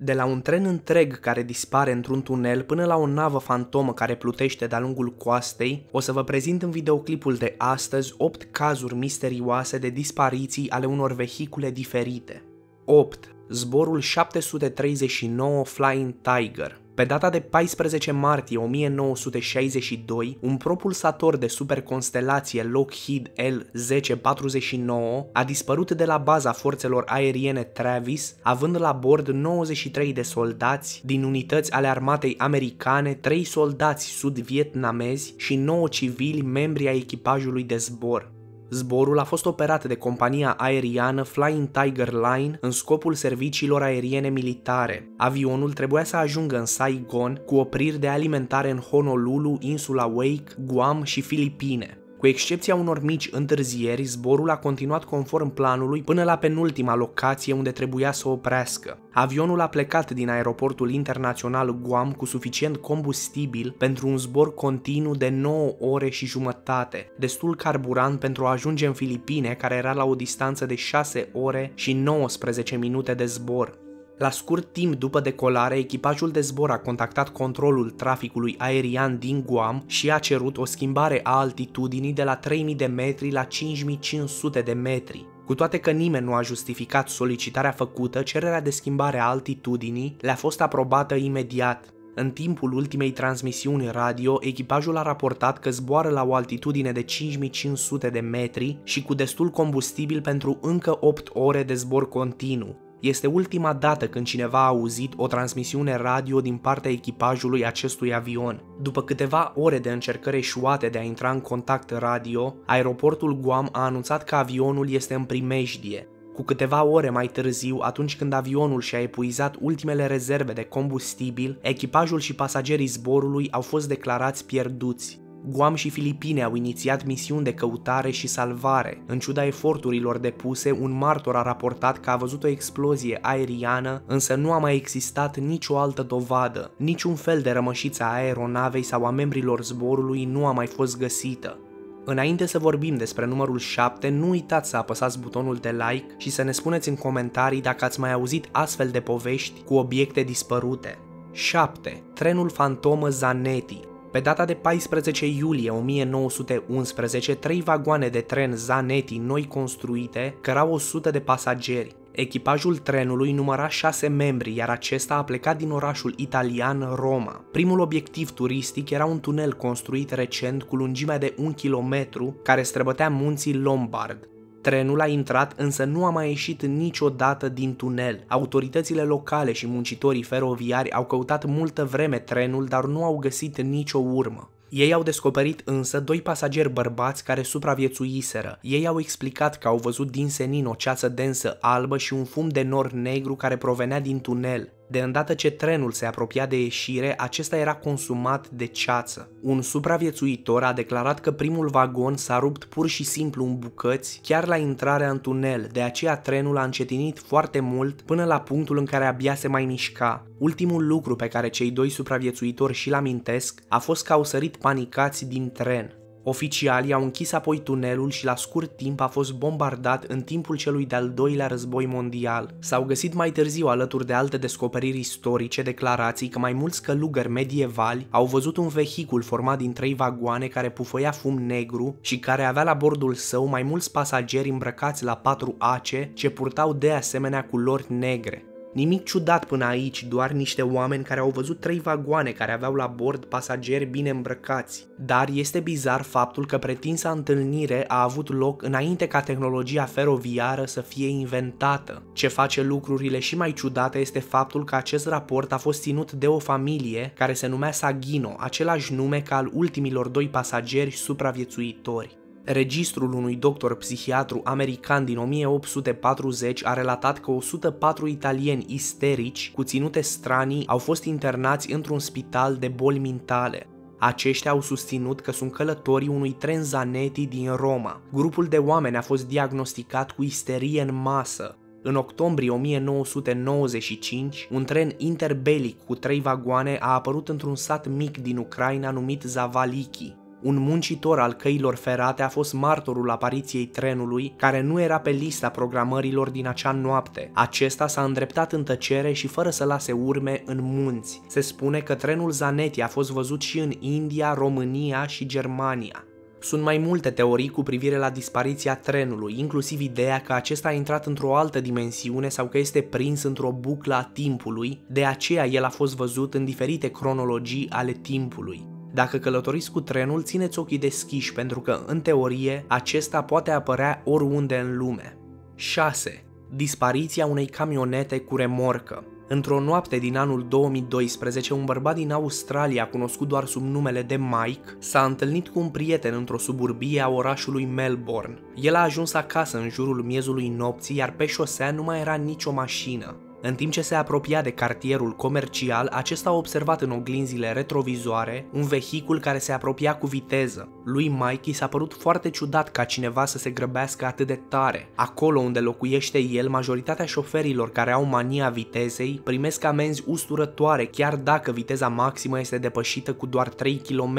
De la un tren întreg care dispare într-un tunel până la o navă fantomă care plutește de-a lungul coastei, o să vă prezint în videoclipul de astăzi 8 cazuri misterioase de dispariții ale unor vehicule diferite. 8. Zborul 739 Flying Tiger pe data de 14 martie 1962, un propulsator de superconstelație Lockheed L-1049 a dispărut de la baza forțelor aeriene Travis, având la bord 93 de soldați din unități ale armatei americane, 3 soldați sud-vietnamezi și 9 civili membri ai echipajului de zbor. Zborul a fost operat de compania aeriană Flying Tiger Line în scopul serviciilor aeriene militare. Avionul trebuia să ajungă în Saigon cu opriri de alimentare în Honolulu, insula Wake, Guam și Filipine. Cu excepția unor mici întârzieri, zborul a continuat conform planului până la penultima locație unde trebuia să oprească. Avionul a plecat din aeroportul internațional Guam cu suficient combustibil pentru un zbor continuu de 9 ore și jumătate, destul carburant pentru a ajunge în Filipine, care era la o distanță de 6 ore și 19 minute de zbor. La scurt timp după decolare, echipajul de zbor a contactat controlul traficului aerian din Guam și a cerut o schimbare a altitudinii de la 3000 de metri la 5500 de metri. Cu toate că nimeni nu a justificat solicitarea făcută, cererea de schimbare a altitudinii le-a fost aprobată imediat. În timpul ultimei transmisiuni radio, echipajul a raportat că zboară la o altitudine de 5500 de metri și cu destul combustibil pentru încă 8 ore de zbor continuu. Este ultima dată când cineva a auzit o transmisiune radio din partea echipajului acestui avion. După câteva ore de încercări eșuate de a intra în contact radio, aeroportul Guam a anunțat că avionul este în primejdie. Cu câteva ore mai târziu, atunci când avionul și-a epuizat ultimele rezerve de combustibil, echipajul și pasagerii zborului au fost declarați pierduți. Guam și Filipine au inițiat misiuni de căutare și salvare. În ciuda eforturilor depuse, un martor a raportat că a văzut o explozie aeriană, însă nu a mai existat nicio altă dovadă. Niciun fel de rămășiță a aeronavei sau a membrilor zborului nu a mai fost găsită. Înainte să vorbim despre numărul 7, nu uitați să apăsați butonul de like și să ne spuneți în comentarii dacă ați mai auzit astfel de povești cu obiecte dispărute. 7. Trenul fantomă Zanetti pe data de 14 iulie 1911, trei vagoane de tren Zanetti noi construite cărau 100 de pasageri. Echipajul trenului număra 6 membri, iar acesta a plecat din orașul italian Roma. Primul obiectiv turistic era un tunel construit recent cu lungimea de 1 km care străbătea munții Lombard. Trenul a intrat, însă nu a mai ieșit niciodată din tunel. Autoritățile locale și muncitorii feroviari au căutat multă vreme trenul, dar nu au găsit nicio urmă. Ei au descoperit însă doi pasageri bărbați care supraviețuiseră. Ei au explicat că au văzut din senin o ceață densă albă și un fum de nor negru care provenea din tunel. De îndată ce trenul se apropia de ieșire, acesta era consumat de ceață. Un supraviețuitor a declarat că primul vagon s-a rupt pur și simplu în bucăți chiar la intrarea în tunel, de aceea trenul a încetinit foarte mult până la punctul în care abia se mai mișca. Ultimul lucru pe care cei doi supraviețuitori și-l amintesc a fost că au sărit panicați din tren. Oficialii au închis apoi tunelul și la scurt timp a fost bombardat în timpul celui de-al doilea război mondial. S-au găsit mai târziu alături de alte descoperiri istorice declarații că mai mulți călugări medievali au văzut un vehicul format din trei vagoane care pufăia fum negru și care avea la bordul său mai mulți pasageri îmbrăcați la patru ace ce purtau de asemenea culori negre. Nimic ciudat până aici, doar niște oameni care au văzut trei vagoane care aveau la bord pasageri bine îmbrăcați. Dar este bizar faptul că pretinsa întâlnire a avut loc înainte ca tehnologia feroviară să fie inventată. Ce face lucrurile și mai ciudate este faptul că acest raport a fost ținut de o familie care se numea Sagino, același nume ca al ultimilor doi pasageri supraviețuitori. Registrul unui doctor psihiatru american din 1840 a relatat că 104 italieni isterici cu ținute stranii au fost internați într-un spital de boli mentale. Aceștia au susținut că sunt călătorii unui tren Zanetti din Roma. Grupul de oameni a fost diagnosticat cu isterie în masă. În octombrie 1995, un tren interbelic cu trei vagoane a apărut într-un sat mic din Ucraina numit Zavaliki. Un muncitor al căilor ferate a fost martorul apariției trenului, care nu era pe lista programărilor din acea noapte. Acesta s-a îndreptat în tăcere și fără să lase urme în munți. Se spune că trenul Zanetti a fost văzut și în India, România și Germania. Sunt mai multe teorii cu privire la dispariția trenului, inclusiv ideea că acesta a intrat într-o altă dimensiune sau că este prins într-o buclă a timpului, de aceea el a fost văzut în diferite cronologii ale timpului. Dacă călătoriți cu trenul, țineți ochii deschiși pentru că, în teorie, acesta poate apărea oriunde în lume. 6. Dispariția unei camionete cu remorcă. Într-o noapte din anul 2012, un bărbat din Australia, cunoscut doar sub numele de Mike, s-a întâlnit cu un prieten într-o suburbie a orașului Melbourne. El a ajuns acasă în jurul miezului nopții, iar pe șosea nu mai era nicio mașină. În timp ce se apropia de cartierul comercial, acesta a observat în oglinzile retrovizoare un vehicul care se apropia cu viteză. Lui Mikey s-a părut foarte ciudat ca cineva să se grăbească atât de tare. Acolo unde locuiește el, majoritatea șoferilor care au mania vitezei primesc amenzi usturătoare chiar dacă viteza maximă este depășită cu doar 3 km.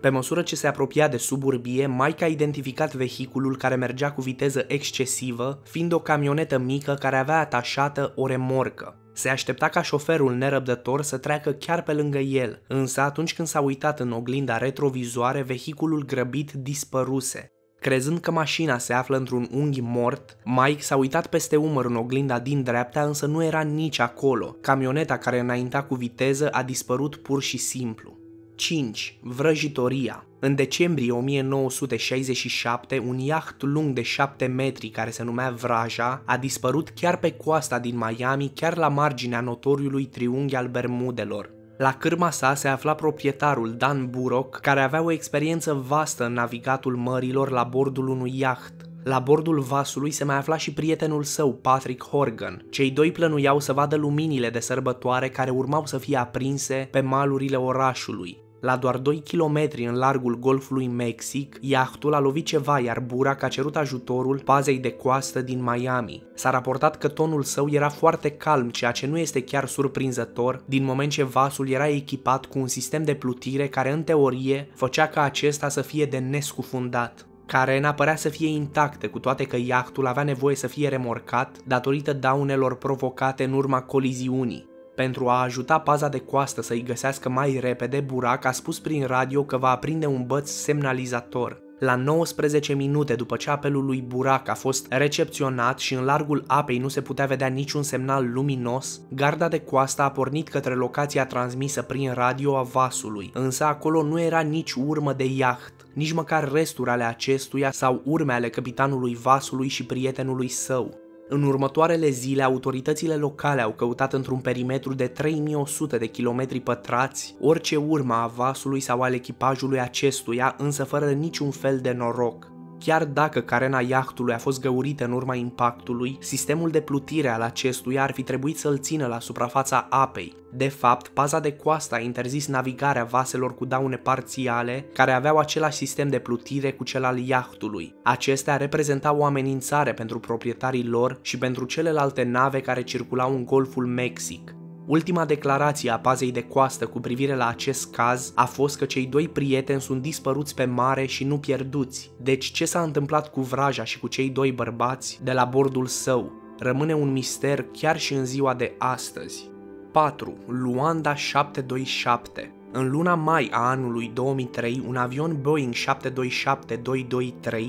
Pe măsură ce se apropia de suburbie, Mike a identificat vehiculul care mergea cu viteză excesivă, fiind o camionetă mică care avea atașată o remorcă. Se aștepta ca șoferul nerăbdător să treacă chiar pe lângă el, însă atunci când s-a uitat în oglinda retrovizoare, vehiculul grăbit dispăruse. Crezând că mașina se află într-un unghi mort, Mike s-a uitat peste umăr în oglinda din dreapta, însă nu era nici acolo. Camioneta care înainta cu viteză a dispărut pur și simplu. 5. Vrăjitoria În decembrie 1967, un iaht lung de 7 metri care se numea Vraja a dispărut chiar pe coasta din Miami, chiar la marginea notoriului triunghi al Bermudelor. La cârma sa se afla proprietarul Dan Burok, care avea o experiență vastă în navigatul mărilor la bordul unui iaht. La bordul vasului se mai afla și prietenul său, Patrick Horgan. Cei doi plănuiau să vadă luminile de sărbătoare care urmau să fie aprinse pe malurile orașului. La doar 2 km în largul golfului Mexic, iahtul a lovit ceva, iar Burak a cerut ajutorul pazei de coastă din Miami. S-a raportat că tonul său era foarte calm, ceea ce nu este chiar surprinzător, din moment ce vasul era echipat cu un sistem de plutire care, în teorie, făcea ca acesta să fie de nescufundat. Carena părea să fie intactă, cu toate că iahtul avea nevoie să fie remorcat datorită daunelor provocate în urma coliziunii. Pentru a ajuta paza de coastă să-i găsească mai repede, Burak a spus prin radio că va aprinde un băț semnalizator. La 19 minute după ce apelul lui Burak a fost recepționat și în largul apei nu se putea vedea niciun semnal luminos, garda de coastă a pornit către locația transmisă prin radio a vasului, însă acolo nu era nici urmă de iaht, nici măcar resturi ale acestuia sau urme ale capitanului vasului și prietenului său. În următoarele zile, autoritățile locale au căutat într-un perimetru de 3100 de kilometri pătrați orice urmă a vasului sau al echipajului acestuia, însă fără niciun fel de noroc. Chiar dacă carena iahtului a fost găurită în urma impactului, sistemul de plutire al acestuia ar fi trebuit să-l țină la suprafața apei. De fapt, paza de coastă a interzis navigarea vaselor cu daune parțiale, care aveau același sistem de plutire cu cel al iahtului. Acestea reprezentau o amenințare pentru proprietarii lor și pentru celelalte nave care circulau în Golful Mexic. Ultima declarație a pazei de coastă cu privire la acest caz a fost că cei doi prieteni sunt dispăruți pe mare și nu pierduți. Deci ce s-a întâmplat cu vraja și cu cei doi bărbați de la bordul său rămâne un mister chiar și în ziua de astăzi. 4. Luanda 727 în luna mai a anului 2003, un avion Boeing 727-223,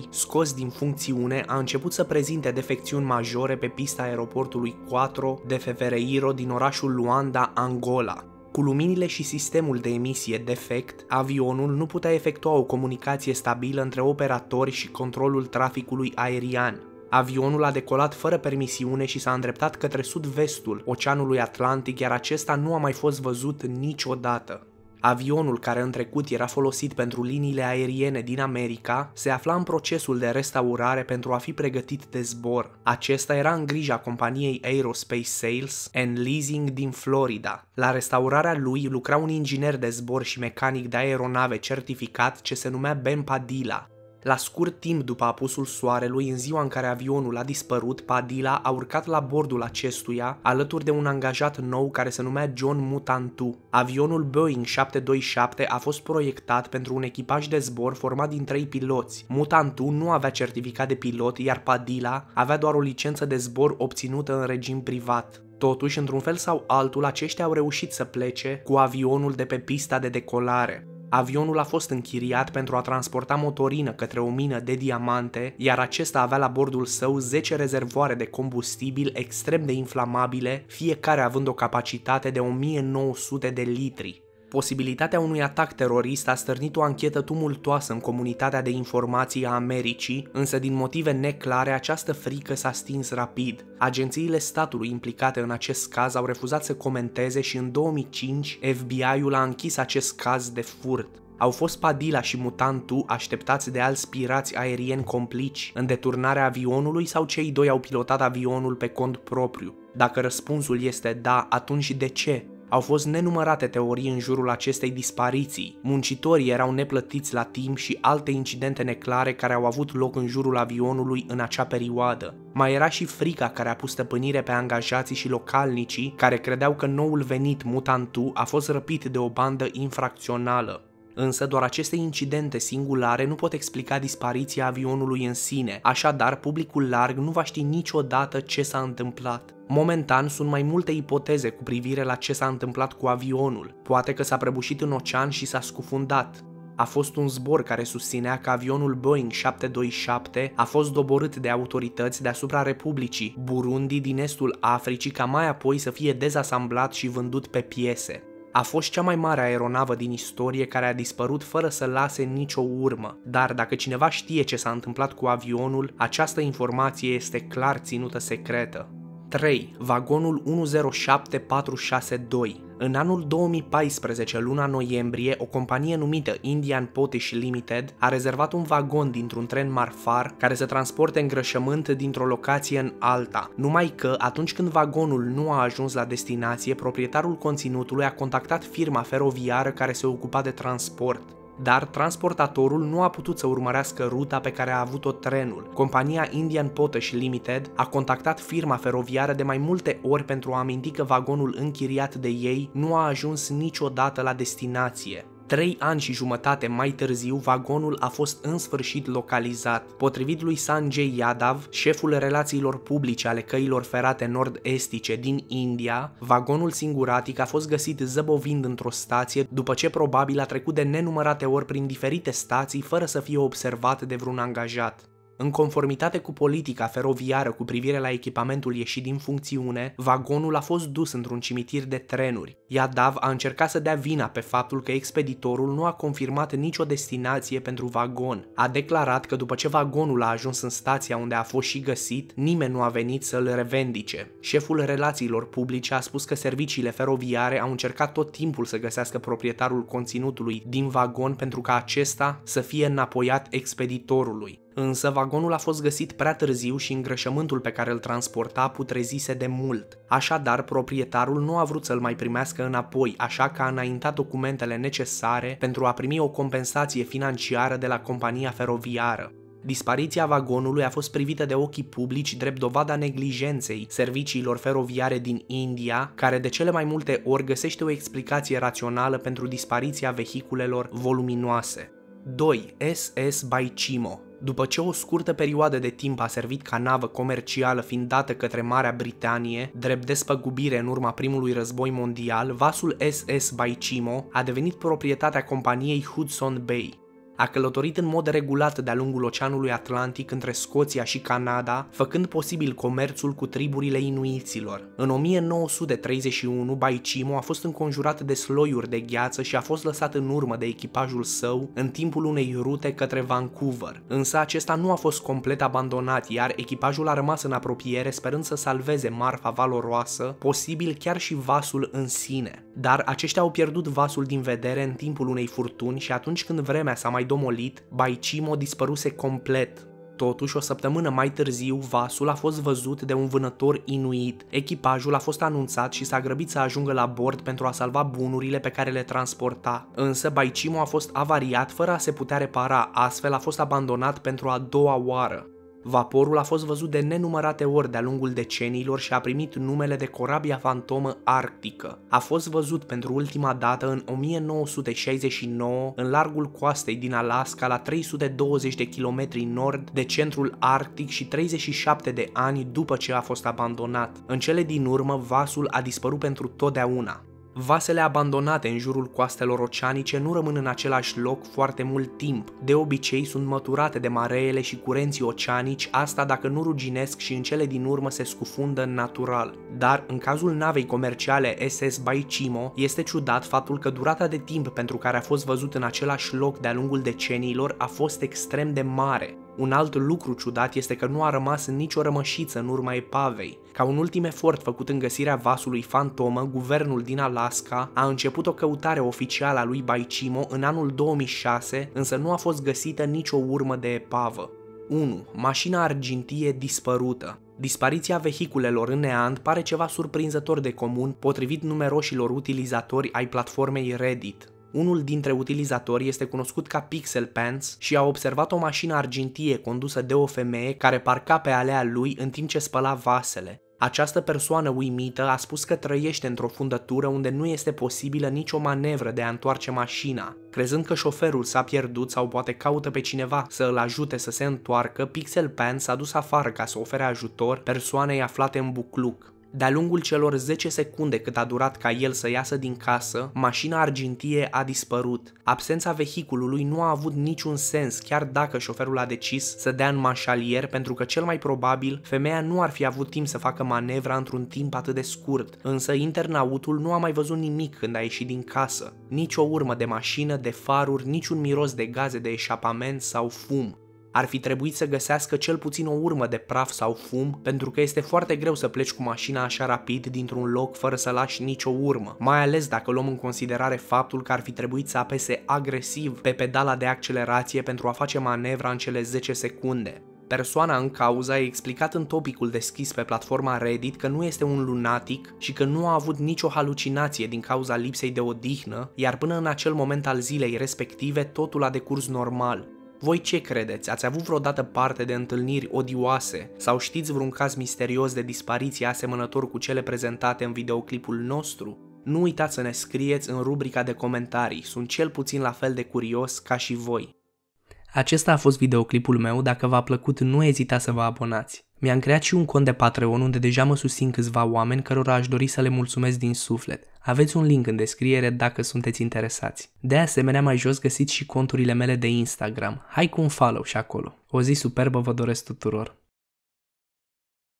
scos din funcțiune, a început să prezinte defecțiuni majore pe pista aeroportului 4 de Fevereiro din orașul Luanda, Angola. Cu luminile și sistemul de emisie defect, avionul nu putea efectua o comunicație stabilă între operatori și controlul traficului aerian. Avionul a decolat fără permisiune și s-a îndreptat către sud-vestul Oceanului Atlantic, iar acesta nu a mai fost văzut niciodată. Avionul care în trecut era folosit pentru liniile aeriene din America se afla în procesul de restaurare pentru a fi pregătit de zbor. Acesta era în grija companiei Aerospace Sales and Leasing din Florida. La restaurarea lui lucra un inginer de zbor și mecanic de aeronave certificat ce se numea Ben Padilla. La scurt timp după apusul soarelui, în ziua în care avionul a dispărut, Padilla a urcat la bordul acestuia, alături de un angajat nou care se numea John Mutantu. Avionul Boeing 727 a fost proiectat pentru un echipaj de zbor format din trei piloți. Mutantu nu avea certificat de pilot, iar Padilla avea doar o licență de zbor obținută în regim privat. Totuși, într-un fel sau altul, aceștia au reușit să plece cu avionul de pe pista de decolare. Avionul a fost închiriat pentru a transporta motorină către o mină de diamante, iar acesta avea la bordul său 10 rezervoare de combustibil extrem de inflamabile, fiecare având o capacitate de 1900 de litri. Posibilitatea unui atac terorist a stârnit o anchetă tumultoasă în comunitatea de informații a Americii, însă din motive neclare această frică s-a stins rapid. Agențiile statului implicate în acest caz au refuzat să comenteze și în 2005 FBI-ul a închis acest caz de furt. Au fost Padilla și Mutantu așteptați de alți pirați aerieni complici în deturnarea avionului sau cei doi au pilotat avionul pe cont propriu? Dacă răspunsul este da, atunci de ce? Au fost nenumărate teorii în jurul acestei dispariții. Muncitorii erau neplătiți la timp și alte incidente neclare care au avut loc în jurul avionului în acea perioadă. Mai era și frica care a pus stăpânire pe angajații și localnicii care credeau că noul venit Mutantu a fost răpit de o bandă infracțională. Însă doar aceste incidente singulare nu pot explica dispariția avionului în sine, așadar publicul larg nu va ști niciodată ce s-a întâmplat. Momentan sunt mai multe ipoteze cu privire la ce s-a întâmplat cu avionul. Poate că s-a prăbușit în ocean și s-a scufundat. A fost un zbor care susținea că avionul Boeing 727 a fost doborât de autorități deasupra Republicii Burundi din estul Africii ca mai apoi să fie dezasamblat și vândut pe piese. A fost cea mai mare aeronavă din istorie care a dispărut fără să lase nicio urmă, dar dacă cineva știe ce s-a întâmplat cu avionul, această informație este clar ținută secretă. 3. Vagonul 107462 în anul 2014, luna noiembrie, o companie numită Indian Potash Limited a rezervat un vagon dintr-un tren marfar care să transporte îngrășământ dintr-o locație în alta. Numai că, atunci când vagonul nu a ajuns la destinație, proprietarul conținutului a contactat firma feroviară care se ocupa de transport dar transportatorul nu a putut să urmărească ruta pe care a avut-o trenul. Compania Indian Potash Limited a contactat firma feroviară de mai multe ori pentru a aminti că vagonul închiriat de ei nu a ajuns niciodată la destinație. Trei ani și jumătate mai târziu, vagonul a fost în sfârșit localizat. Potrivit lui Sanjay Yadav, șeful relațiilor publice ale căilor ferate nord-estice din India, vagonul singuratic a fost găsit zăbovind într-o stație după ce probabil a trecut de nenumărate ori prin diferite stații fără să fie observat de vreun angajat. În conformitate cu politica feroviară cu privire la echipamentul ieșit din funcțiune, vagonul a fost dus într-un cimitir de trenuri. Yadav a încercat să dea vina pe faptul că expeditorul nu a confirmat nicio destinație pentru vagon. A declarat că după ce vagonul a ajuns în stația unde a fost și găsit, nimeni nu a venit să-l revendice. Șeful relațiilor publice a spus că serviciile feroviare au încercat tot timpul să găsească proprietarul conținutului din vagon pentru ca acesta să fie înapoiat expeditorului. Însă vagonul a fost găsit prea târziu și îngrășământul pe care îl transporta putrezise de mult. Așadar, proprietarul nu a vrut să-l mai primească înapoi, așa că a înaintat documentele necesare pentru a primi o compensație financiară de la compania feroviară. Dispariția vagonului a fost privită de ochii publici drept dovada neglijenței serviciilor feroviare din India, care de cele mai multe ori găsește o explicație rațională pentru dispariția vehiculelor voluminoase. 2. SS by Chimo după ce o scurtă perioadă de timp a servit ca navă comercială fiind dată către Marea Britanie, drept despăgubire în urma primului război mondial, vasul SS Baicimo a devenit proprietatea companiei Hudson Bay. A călătorit în mod regulat de-a lungul Oceanului Atlantic între Scoția și Canada, făcând posibil comerțul cu triburile inuiților. În 1931, Baicimo a fost înconjurat de sloiuri de gheață și a fost lăsat în urmă de echipajul său în timpul unei rute către Vancouver. Însă acesta nu a fost complet abandonat, iar echipajul a rămas în apropiere sperând să salveze marfa valoroasă, posibil chiar și vasul în sine. Dar aceștia au pierdut vasul din vedere în timpul unei furtuni și atunci când vremea s-a mai domolit, Baicimo dispăruse complet. Totuși, o săptămână mai târziu, vasul a fost văzut de un vânător inuit. Echipajul a fost anunțat și s-a grăbit să ajungă la bord pentru a salva bunurile pe care le transporta. Însă, Baicimo a fost avariat fără a se putea repara, astfel a fost abandonat pentru a doua oară. Vaporul a fost văzut de nenumărate ori de-a lungul deceniilor și a primit numele de corabia fantomă arctică. A fost văzut pentru ultima dată în 1969 în largul coastei din Alaska la 320 de kilometri nord de centrul arctic și 37 de ani după ce a fost abandonat. În cele din urmă, vasul a dispărut pentru totdeauna. Vasele abandonate în jurul coastelor oceanice nu rămân în același loc foarte mult timp. De obicei sunt măturate de mareele și curenții oceanici, asta dacă nu ruginesc și în cele din urmă se scufundă natural. Dar în cazul navei comerciale SS Baicimo, este ciudat faptul că durata de timp pentru care a fost văzut în același loc de-a lungul deceniilor a fost extrem de mare. Un alt lucru ciudat este că nu a rămas nicio rămășiță în urma epavei. Ca un ultim efort făcut în găsirea vasului fantomă, guvernul din Alaska a început o căutare oficială a lui Baicimo în anul 2006, însă nu a fost găsită nicio urmă de epavă. 1. Mașina argintie dispărută. Dispariția vehiculelor în neant pare ceva surprinzător de comun potrivit numeroșilor utilizatori ai platformei Reddit. Unul dintre utilizatori este cunoscut ca Pixel Pants și a observat o mașină argintie condusă de o femeie care parca pe alea lui în timp ce spăla vasele. Această persoană uimită a spus că trăiește într-o fundătură unde nu este posibilă nicio manevră de a întoarce mașina. Crezând că șoferul s-a pierdut sau poate caută pe cineva să îl ajute să se întoarcă, Pixel Pants s-a dus afară ca să ofere ajutor persoanei aflate în bucluc. De-a lungul celor 10 secunde cât a durat ca el să iasă din casă, mașina argintie a dispărut. Absența vehiculului nu a avut niciun sens, chiar dacă șoferul a decis să dea în mașalier, pentru că cel mai probabil femeia nu ar fi avut timp să facă manevra într-un timp atât de scurt. Însă internautul nu a mai văzut nimic când a ieșit din casă. Nici o urmă de mașină, de faruri, niciun miros de gaze de eșapament sau fum ar fi trebuit să găsească cel puțin o urmă de praf sau fum, pentru că este foarte greu să pleci cu mașina așa rapid dintr-un loc fără să lași nicio urmă, mai ales dacă luăm în considerare faptul că ar fi trebuit să apese agresiv pe pedala de accelerație pentru a face manevra în cele 10 secunde. Persoana în cauză a explicat în topicul deschis pe platforma Reddit că nu este un lunatic și că nu a avut nicio halucinație din cauza lipsei de odihnă, iar până în acel moment al zilei respective totul a decurs normal. Voi ce credeți? Ați avut vreodată parte de întâlniri odioase sau știți vreun caz misterios de dispariție asemănător cu cele prezentate în videoclipul nostru? Nu uitați să ne scrieți în rubrica de comentarii, sunt cel puțin la fel de curios ca și voi. Acesta a fost videoclipul meu, dacă v-a plăcut nu ezitați să vă abonați. Mi-am creat și un cont de Patreon unde deja mă susțin câțiva oameni cărora aș dori să le mulțumesc din suflet. Aveți un link în descriere dacă sunteți interesați. De asemenea, mai jos găsiți și conturile mele de Instagram. Hai cu un follow și acolo. O zi superbă vă doresc tuturor!